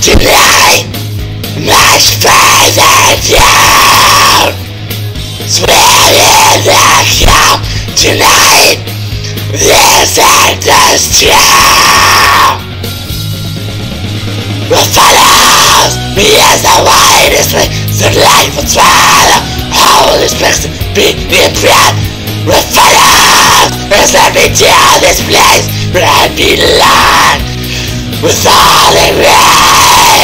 Tonight, much further down. Swear in the cup. Tonight, this drown. The follows me as the widest way. The light. All this person be me proud. The follows as let me down this place where I belong. With all the rays.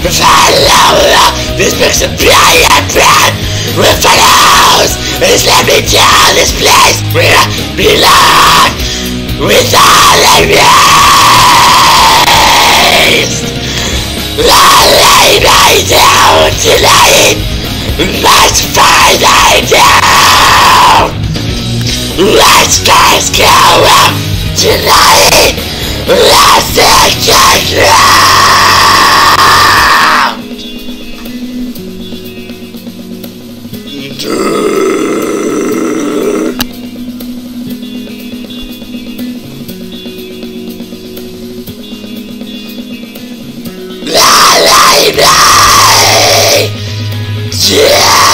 The follow this makes a blind plan. The follows is let me down this place I belong. With all the race. I lay me down tonight. Much further down. Let's guys go out tonight. The ground. La la la. Yeah.